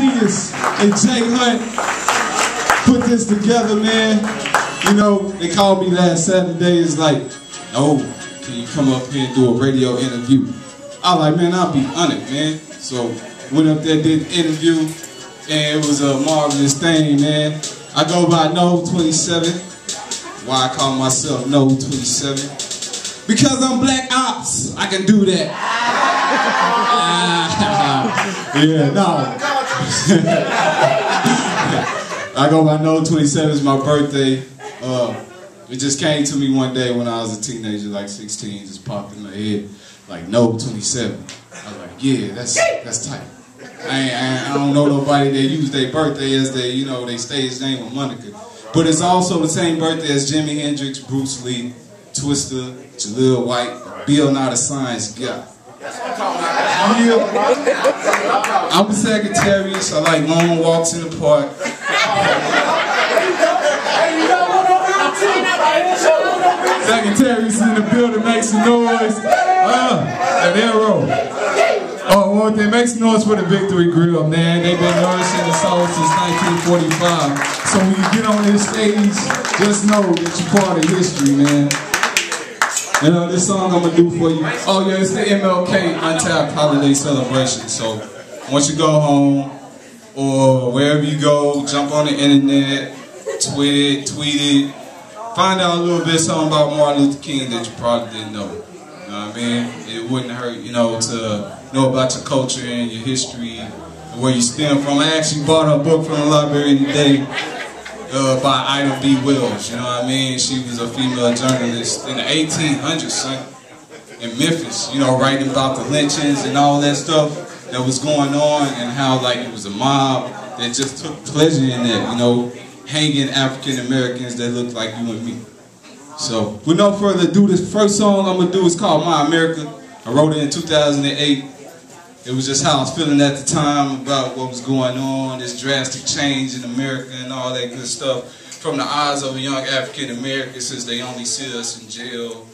Genius and Jay Hunt put this together, man. You know, they called me last Saturday. It's like, oh, can you come up here and do a radio interview? I like, man, I'll be on it, man. So went up there, did interview, and it was a marvelous thing, man. I go by No 27. Why I call myself No 27? Because I'm Black Ops. I can do that. yeah, no. I go by No 27. is my birthday. Uh, it just came to me one day when I was a teenager, like 16, just popped in my head, like No 27. I was like, yeah, that's that's tight. I, ain't, I, don't know nobody that used their birthday as they, you know, they stage name with Monica. But it's also the same birthday as Jimi Hendrix, Bruce Lee, Twista, Jaleel White, Bill Nye the Science Guy. I'm a Sagittarius. I like long walks in the park. Sagittarius in the building, make some noise. Uh, an arrow. Oh, well, they make some noise for the Victory Grill, man. They've been nourishing the soul since 1945. So when you get on this stage, just know that you're part of history, man. You know, this song I'm gonna do for you. Oh yeah, it's the MLK Untapped Holiday Celebration. So once you go home or wherever you go, jump on the internet, tweet it, tweet it, find out a little bit something about Martin Luther King that you probably didn't know. You know what I mean? It wouldn't hurt, you know, to know about your culture and your history, where you stem from. I actually bought a book from the library today uh, by Ida B. Wells, you know what I mean? She was a female journalist in the 1800s, son, in Memphis, you know, writing about the lynchings and all that stuff that was going on and how, like, it was a mob that just took pleasure in that, you know, hanging African Americans that looked like you and me. So, with no further ado, this first song I'm gonna do is called My America. I wrote it in 2008. It was just how I was feeling at the time about what was going on, this drastic change in America and all that good stuff from the eyes of a young African American since they only see us in jail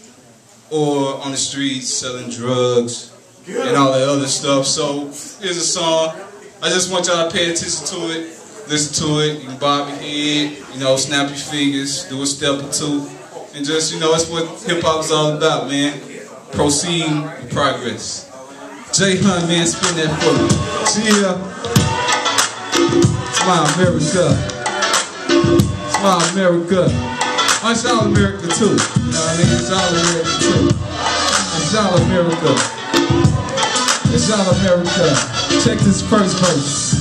or on the streets selling drugs and all that other stuff. So here's a song. I just want y'all to pay attention to it, listen to it, you can bob your head, you know, snap your fingers, do a step or two, and just, you know, that's what hip hop is all about, man. Proceed progress. Jay Hunt, man, spin that for me. Yeah. Smile America. Smile America. It's all America too. You know what I mean? It's all America too. It's all America. It's all America. Check this first verse.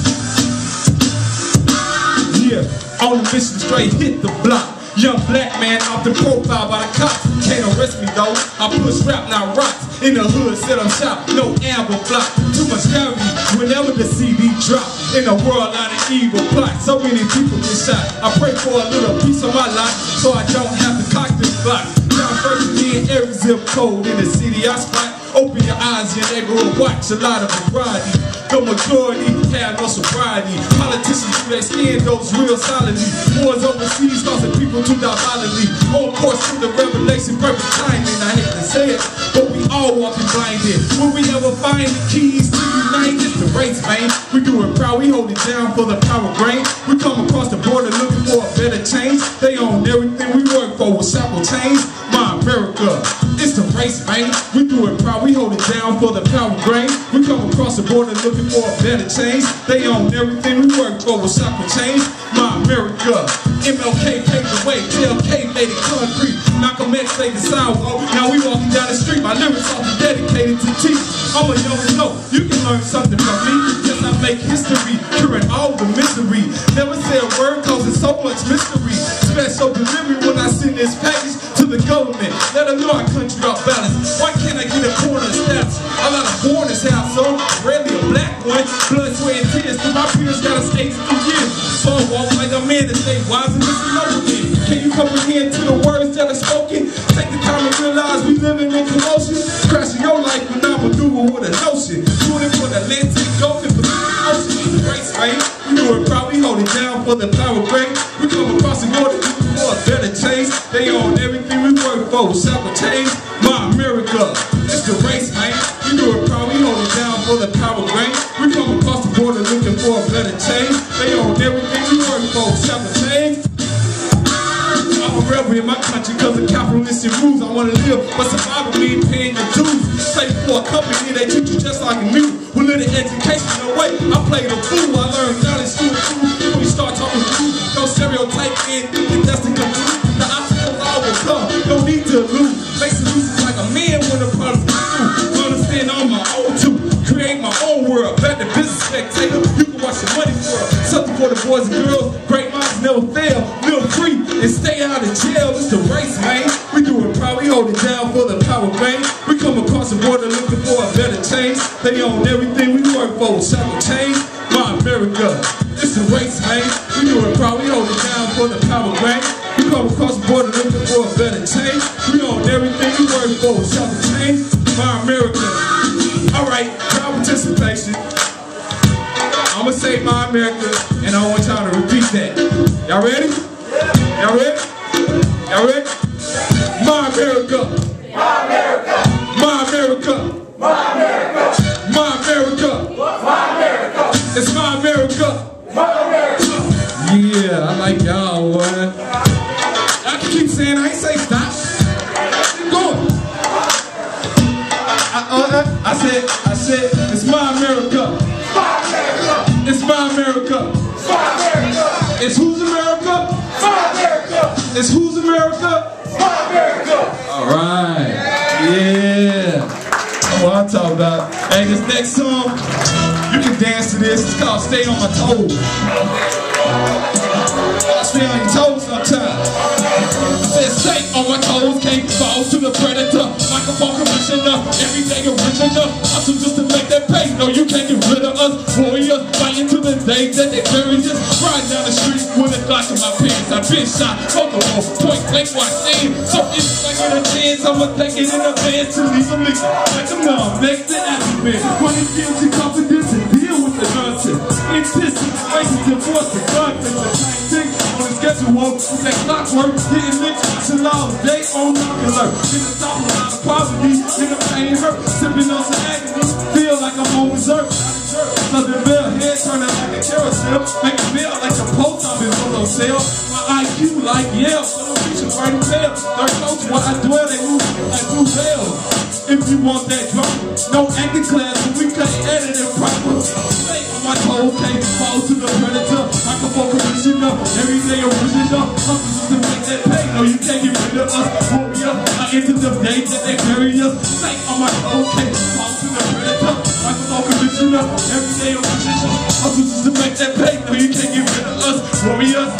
Yeah, on the mission straight hit the block. Young black man off the profile by the cops. Can't arrest me though. I push rap, not rocks. In the hood, set up shop, no amber block. Too much gravity whenever the CD drop. In a world out of evil plot, so many people get shot. I pray for a little piece of my life, so I don't have to cock this block. Now first in every zip code in the city I spot. Open your eyes, your neighborhood watch a lot of variety. The majority have no sobriety. Politicians do their those real solidly. Wars overseas causing people to die violently. On course to the revelation, perfect timing. I hate to say it, but we all walking blinded. Will we ever find the keys to unite? It's the race, man. We do it proud, we hold it down for the power grain. We come across the border looking for a better change. They own everything we work for with sample change. My America, it's the race, man. We do it proud, we hold it down for the power grain. We come across the border looking for a better change. They own everything we work for sample change. My America, MLK paved the way, JLK made it concrete. Malcolm X laid the sidewalk. Now we walking down the street. My lyrics are dedicated to teach. I'm a young know you can learn something from me. Yes, I make history, curing all the misery. Never say a word causing so much mystery. Special delivery when I send this package to the government. Let them know our country off balance. Why can't I get a corner status? A lot of born this house, so rarely a black one. Blood, sweat, and tears. To my peers got us 82 years. So I walk like a man to stay wise and over. Can you comprehend to the words that are spoken? Take the time to realize we living in commotion. Crashing your life when I maneuver with a notion. Doing it for the Atlantic, Gulf, and Pacific Ocean. Race, right? We do it proud, we hold it down for the power great. We come across the border for a better change. They own everything we work for, self-change. My America, it's the race, Rebel in my country cause of capitalistic rules I wanna live, but survival means paying your dues. Play for a company, they treat you just like a mule. With little education, no way, I played a fool the border looking for a better change. They own everything we work for. Shall we change? My America. It's a race, man. We do it proud. We hold it down for the power, man. We come across the border looking for a better change. We own everything we work for. Shall we change? My America. All right, crowd participation. I'ma say my America, and I want y'all to repeat that. Y'all ready? Y'all ready? Y'all ready? It's Who's America? My America. All right. Yeah. That's what I'm talking about. Hey, this next song, you can dance to this. It's called Stay on My Toes. I stay on your toes sometimes. Said on my toes, can't fall to the predator. Microphone commissioner, everyday original. I'm too just to make that pay. No, you can't get rid of us. Warriors fighting to the day that they bury us. Riding down the street with a Glock in my pants. I've been shot, multiple point blank I stand. So if I get a chance, I'ma take it in advance to leave them leak. Like a numb, next to African. When it you confidence and deal with the nonsense. Anticipation, divorce, the context, the thing. On the schedule, with that clockwork, getting lit, watching all day on knock alert. In the top of of poverty, in the pain hurt, sipping on some agony, feel like I'm on reserve. Southern Bell head turning like a carousel, make a bill like a post office on those sale. My IQ like Yale, so I'm reaching right tail. Third coach where I dwell, they move like blue veils. If you want that drama, no acting class, we can't edit it proper. My toes, can't fall to the predator. Microphone commissioner, everyday original. Hustle to make that pay, no you can't get rid of us. Warrior, I enter the day that they bury us. Stay on my toes, can't fall to the predator. Microphone commissioner, everyday original. Hustle to make that pay, no you can't get rid of us. Warriors.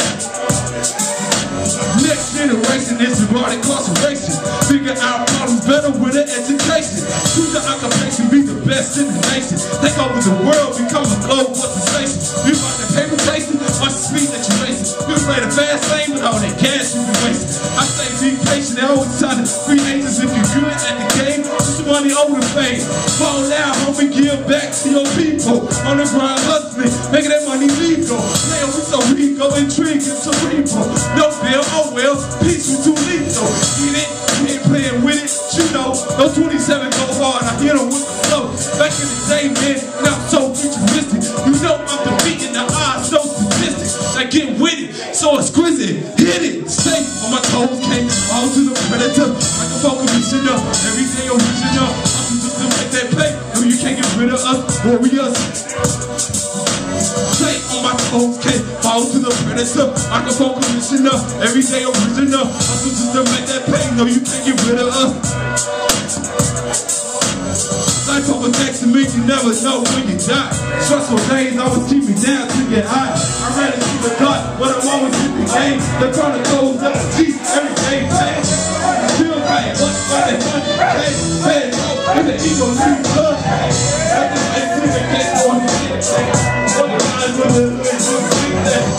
Next generation is about incarceration. Figure out problems better with an education. Choose the occupation, be the best in the nation. Take over the world, become global sensation. You about the paper chasing, watch the speed that you're racing. You play the fast lane with all that cash you be wasting. I say be patient, they always trying to free agents if you're good at the game. Put your money over the fame. Fall out, homie, give back to your people. On the grind, hustling, making that money legal. Man, we so legal, intriguing to people. No bill, oh well, peace we too lethal. Get it? We ain't playing with it, you know. Those 27 go hard, I hit them with the flow. Back in the day, man, rid of us, warriors. Stay on my can't fall to the predator. Microphone commissioner, everyday original. I'm just to make that pain, No, you can't get rid of us. Life over next to me, you never know when you die. Stressful days always keep me down to get high. I ran into the dark, but I'm always in the game. The chronicles of the G, every day. If the ego need blood. That's the for me. Organize with the way to speak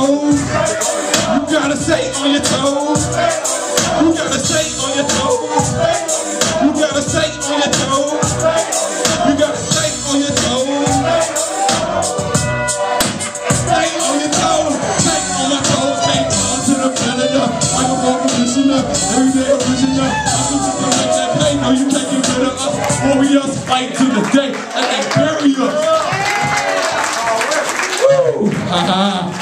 toes. You gotta stay on your toes. You gotta stay on your toes. You gotta stay on your toes. You gotta stay on your toes. Stay on your toes. Stay on my toes. Stay on to the Canada. I'm a more commissioner. Every day original. I'm just gonna make that pain. No, you can't get rid of us. Warriors fight to the day. And they bury us. Woo! Ha ha.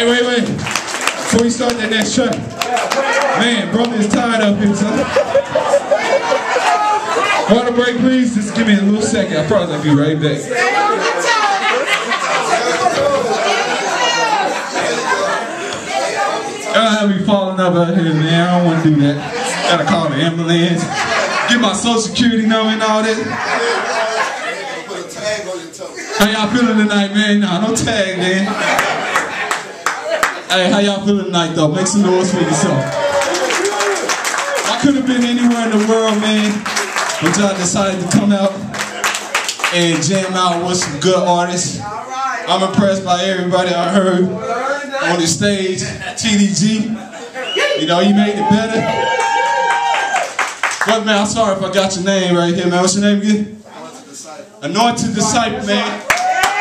Hey, wait, wait. Before we start that next track, man, brother is tired up here, son. Water break, please. Just give me a little second. I promise I'll be right back. I have me falling up out here, man. I don't want to do that. Gotta call the ambulance. Get my social security number and all that. How y'all feeling tonight, man? Nah, no tag, man. Hey, how y'all feeling tonight, though? Make some noise for yourself. I could have been anywhere in the world, man, but y'all decided to come out and jam out with some good artists. I'm impressed by everybody I heard on the stage. TDG, you know, you made it better. But man, I'm sorry if I got your name right here, man. What's your name again? Anointed Disciple, man.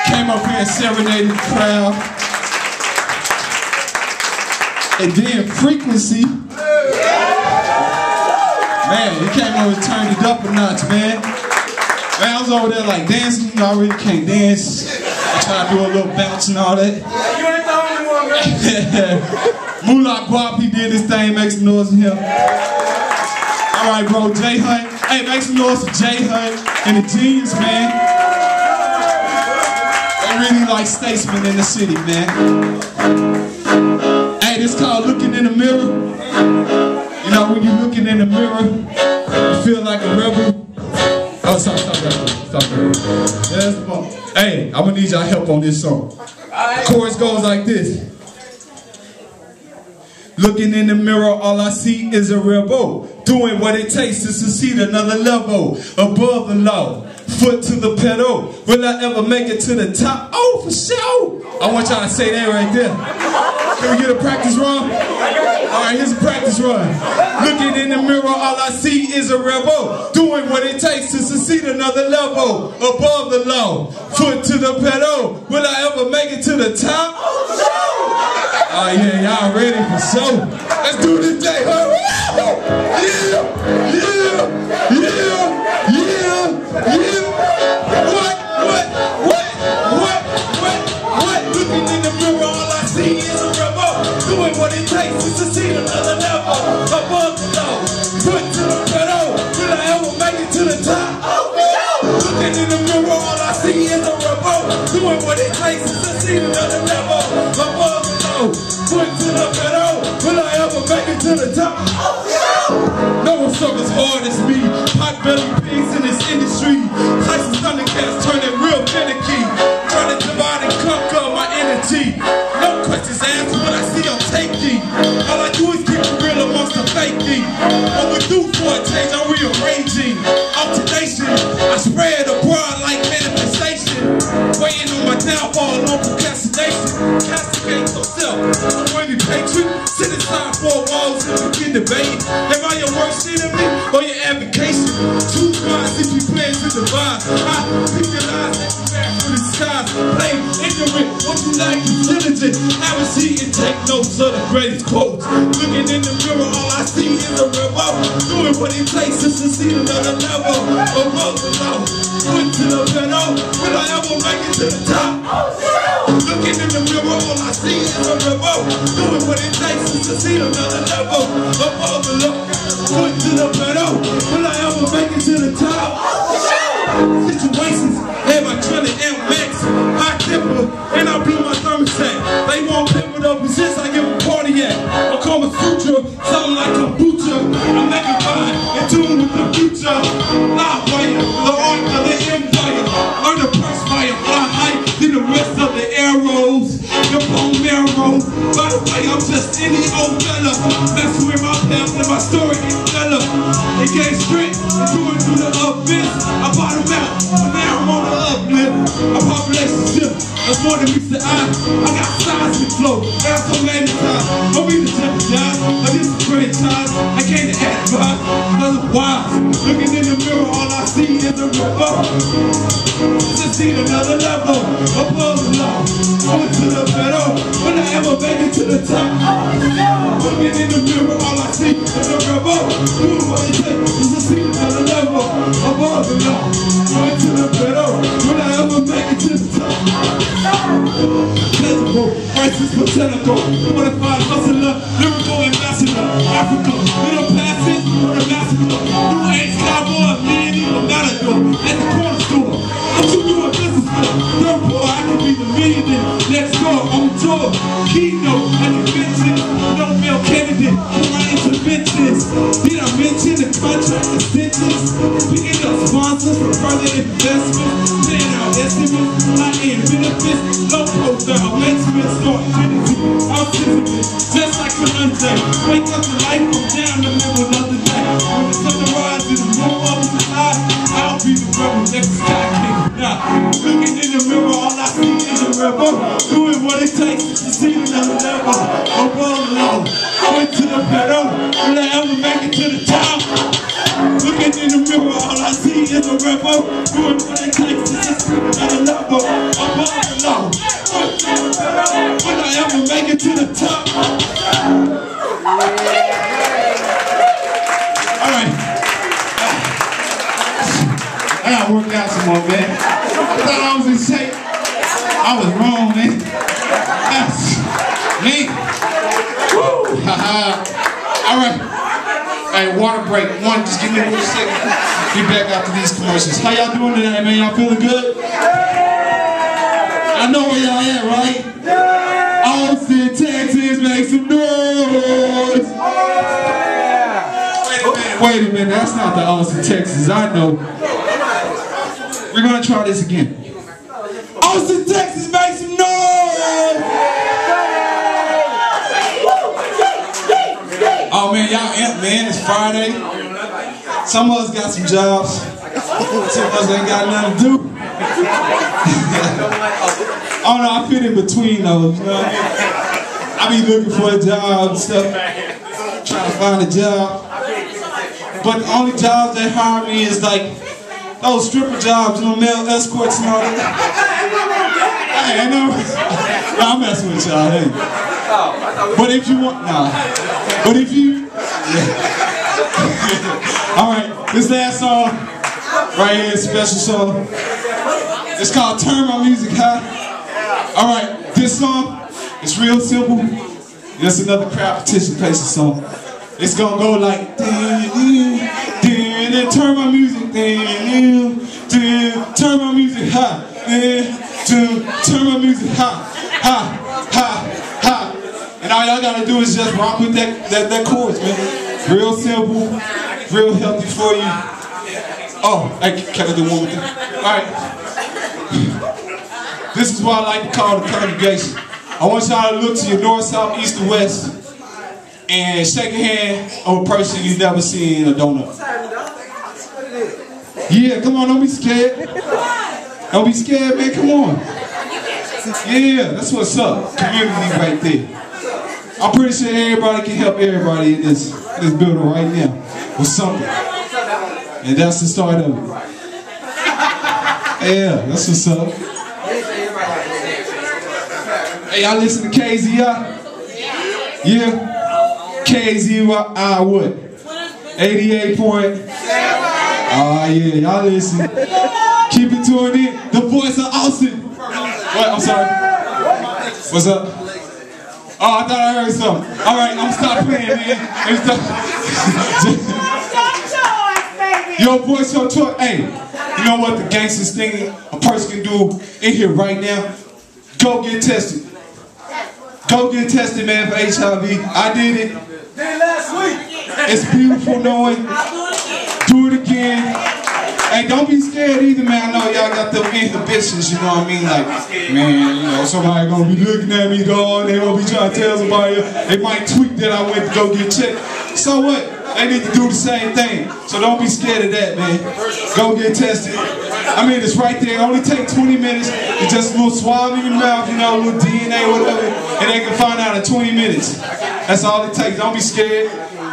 Came up here and serenaded the crowd. And then Frequency. Man, he came over and turned it up a notch, man. Man, I was over there like dancing. You I really can't dance. I try to do a little bounce and all that. You ain't the only one, man. Moolah Guap, he did his thing, make some noise for him. All right, bro, Jay Hunt. Hey, make some noise for Jay Hunt and the Genius, man. Really like statesmen in the city, man. In the mirror, feel like a rebel. Oh, stop, stop, stop, that's the. Hey, I'm gonna need y'all help on this song. The Chorus goes like this. Looking in the mirror, all I see is a rebel. Doing what it takes to succeed another level. Above the law, foot to the pedal. Will I ever make it to the top? Oh, for sure. I want y'all to say that right there. Can we get a practice run? All right, here's a practice run. Looking in the mirror, all I see is a rebel. Doing what it takes to succeed another level. Above the law, foot to the pedal. Will I ever make it to the top? Oh for sure. Oh yeah, y'all ready for show? Let's do this day, huh? Yeah, yeah, One struggles hard as me. Pot belly pigs in this industry. Tyson Thundercats turning real finicky. Trying to divide and conquer my energy. No questions asked when I see I'm taking. All I do is keep it real amongst the faking. Overdue for a change, I'm rearranging. Alternation, I spread abroad like manifestation. Waiting on my downfall, on procrastination. Castigate yourself. I'm ready, patriot. Sit inside four walls and begin debate. Like diligent. A seat and take notes of the greatest quotes. Looking in the mirror, all I see is a rebel. Doing what it takes to succeed another level. Above the law, foot to the pedal. Will I ever make it to the top? Looking in the mirror, all I see is a rebel. Doing what it takes to succeed another level. Above the law, foot to the pedal. Will I ever make it to the top? Situations, have I trillion and I'm just old fella. That's where my path and my story is fella. It gave strength, and doing through the abyss. I bottom out, but now I'm on the uplift. A population shift, that's more than meets the eye. I got seismic flow, and I'm so magnetized. Don't be the jeopardize, but this is great time. I came to advise, cause I'm wise. Looking in the mirror, all I see is a rebel. Succeed another level, ever make it to the top? Looking in the mirror, all I see is a rebel. Doing what it takes is to see another level above the law. Going to the better. Will I ever make it to the top? Physical, versus botanical. Modified hustler, lyrical ambassador. Africa, little passes on a massacre. New age cowboy, even matador. At the corner Therefore, I can be the millionaire. Let's go on tour. Keynote at convention. No male candidate my interventions. Did I mention the contract extensions? Picking up sponsors for further investments. Paying out estimates, high-end benefits. Low profile, maintenance, no infinity. Autism, just like an Monday. Wake up to life, I'm down the middle of the night. Is. Doing what it takes to see another level. Above law, went to the pedal. Will I ever make it to the top? Looking in the mirror, all I see is a rebel. Doing what it takes to see another level. Above law, went to the pedal. Will I ever make it to the top? All right. I gotta work out some more, man. I thought I was in shape. I was wrong, man. Yes. Me. Woo. Haha. All right. Hey, water break. One, just give me one second. Be back after these commercials. How y'all doing tonight, man? Y'all feeling good? I know where y'all at, right? Yeah. Austin, Texas, make some noise. Oh, wait a minute, wait a minute. That's not the Austin, Texas. I know. We're gonna try this again. Austin, Texas, make some noise! Oh man, y'all imp, man. It's Friday. Some of us got some jobs. Some of us ain't got nothing to do. oh no, I fit in between those. You know I? Be looking for a job and stuff, trying to find a job. But the only jobs they hire me is like those stripper jobs, you know, male escorts and all that. I know. Nah, I'm messing with y'all. Hey. But if you want, nah. But if you, all right, this last song right here, special song. It's called "Turn My Music High." All right, this song it's real simple. It's another crowd participation song. It's gonna go like turn my music turn my music high turn my music. High high high high and all y'all gotta do is just rock with that that, that chorus man. Real simple real healthy for you. Oh I can I do one more thing? Alright this is what I like to call the congregation. I want y'all to look to your north, south, east, and west and shake a hand of a person you've never seen or don't know. Yeah, come on, don't be scared. Don't be scared, man, come on. Yeah, that's what's up. Community right there. I'm pretty sure everybody can help everybody in this, this building right now with something. And that's the start of it. Yeah, that's what's up. Hey, y'all listen to KAZI? Yeah? KAZI uh, what? 88 point. Oh yeah, y'all listen. Keep in. The voice of Austin. What? I'm sorry. What's up? Oh, I thought I heard something. All right, I'm gonna stop playing, man. Let me stop. Your voice, your choice. Hey, you know what the gangsters thing a person can do in here right now? Go get tested. Go get tested, man, for HIV. I did it. Then last week. It's beautiful knowing. Do it again. Hey, don't be scared either, man. I know y'all got them inhibitions, you know what I mean? Like, man, you know, somebody gonna be looking at me, dog. They gonna be trying to tell somebody. They might tweet that I went to go get checked. So what? They need to do the same thing. So don't be scared of that, man. Go get tested. I mean, it's right there. It only take 20 minutes. It's just a little swab in your mouth, you know, a little DNA, whatever, and they can find out in 20 minutes. That's all it takes. Don't be scared.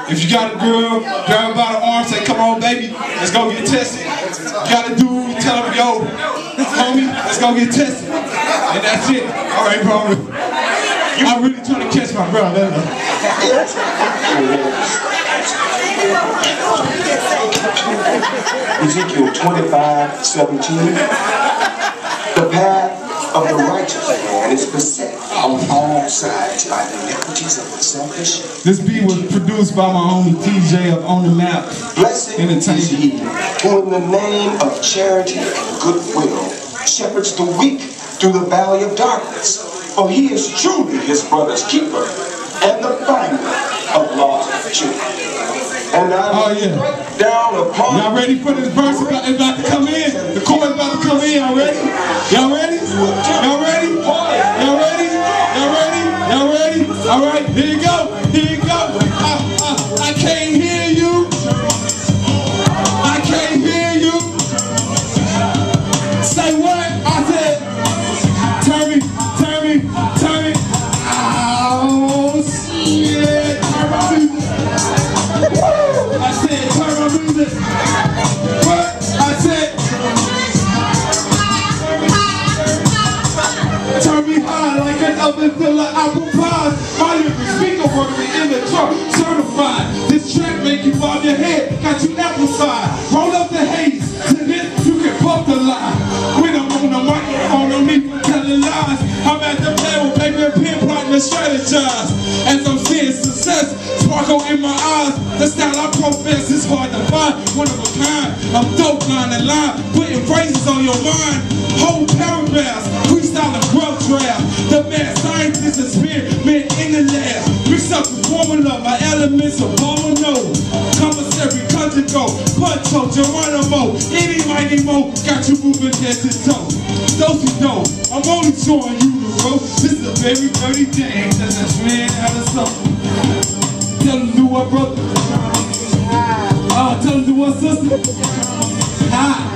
If you got a girl, grab her by the arm, say, come on, baby, let's go get tested. You got a dude, tell him, yo, homie, let's go get tested. And that's it. All right, bro. I'm really trying to catch my brother. Ezekiel 25, 17. The path of the righteous man is beset on all sides by the iniquities of the selfish. This beat was produced by my homie TJ of On the Map. Blessed Entertainment. he who in the name of charity and goodwill shepherds the weak through the valley of darkness. For he is truly his brother's keeper and the finder of lost children. And I Oh, yeah. down upon Y'all ready for this verse? About, it's about to come in. The chorus about to come in. Y'all ready? Y'all ready? To strategize. As I'm seeing success, sparkle in my eyes. The style I profess is hard to find. One of a kind, I'm dope line and line, putting phrases on your mind. Whole paragraphs, freestyling grub draft. The mad scientist is experiment in the lab. Mix up the formula, my elements of all Pomano. Commissary, conjugal, Puncho, Geronimo. Any mighty mo, got you moving head to toe. Those who know, I'm only showing you road. This is a very dirty day, cause I ran out of something. Tell them do what, brother? Oh, tell them do what, sister? Hi.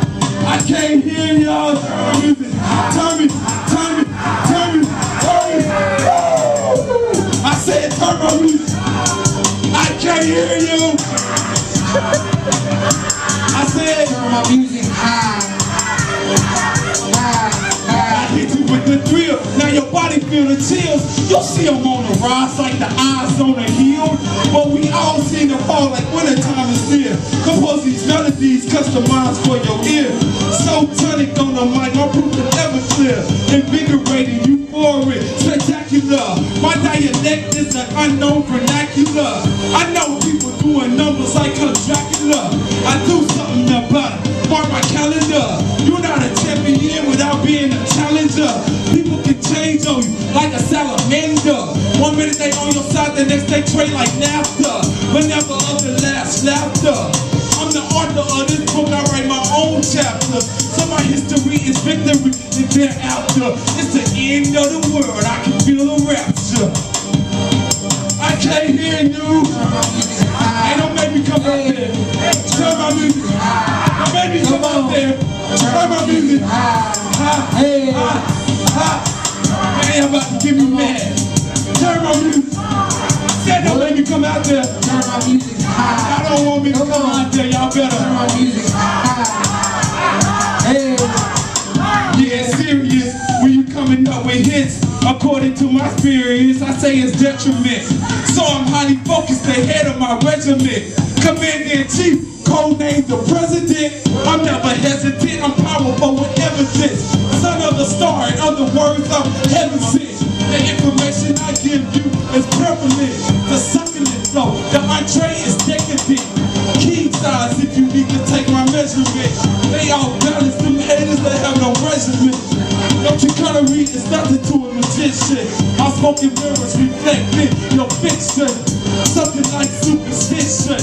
I can't hear y'all music. Turn me, turn me, turn me, turn me. Woo! I said turn my music. I can't hear you. Customized for your ear. So tonic on the mic, my proof is ever clear. Invigorating, euphoric, spectacular. My dialect is an unknown vernacular. I know people doing numbers like a Dracula. I do something about it. Mark my calendar. You're not a champion without being a challenger. People can change on you like a salamander. One minute they on your side, the next they trade like NAFTA. But never of the last laughter. Victory, and thereafter, it's the end of the world. I can feel the rapture. I can't hear you. Hey, don't make me come out there. Turn my music. Don't make me come out there. Turn my music. Ha, hey, ha, ha. Man, I'm about to give me mad. Turn my music. Said don't make me come out there. Turn my music. Y'all don't want me to come out there. Y'all better. Turn my music. Hey, Yeah, serious. When you coming up with hits, according to my experience, I say it's detriment. So I'm highly focused, the head of my regiment. Commander in chief, codenamed the president. I'm never hesitant, I'm powerful with evidence. Son of the star, in other words, I'm heaven sent. The information I give you is prevalent. The succulent flow, the entree is decadent. King size if you need to take my measurement. They all balance them haters, they have no. Don't you kinda read it's nothing to a magician. Our spoken mirrors reflecting your fiction. Something like superstition.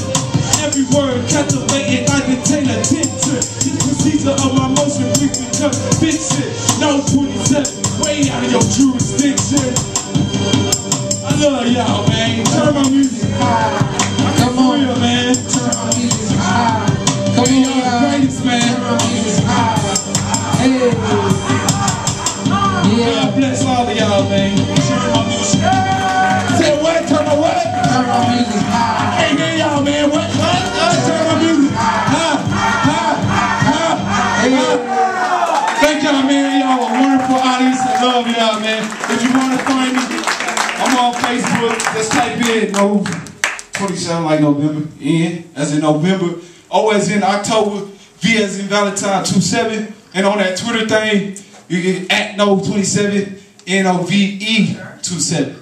Every word captivating, I detain attention. This procedure of my motion brings me conviction. No 27, way out of your jurisdiction. I love y'all, man. Turn my music high. Come on. real, man. turn my music high. Come on, y'all greatest, man. God bless all of y'all, man. Say what? High. Can't hear y'all, man. What? Uh, turn my music. Ha, ha, ha, ha. Thank y'all, man. Y'all a wonderful audience. I love y'all, man. If you want to find me, know 27 like November. N as in November. O as in October. V as in Valentine 27. And on that Twitter thing, you can at no 27 N O V E 27.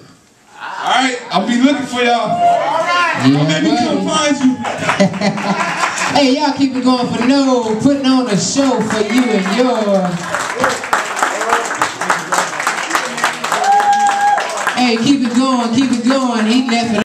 Alright, I'll be looking for y'all. all right Maybe come find you. Hey, y'all keep it going for No, putting on a show for you and yours. Hey, keep it going, keep it going. He left it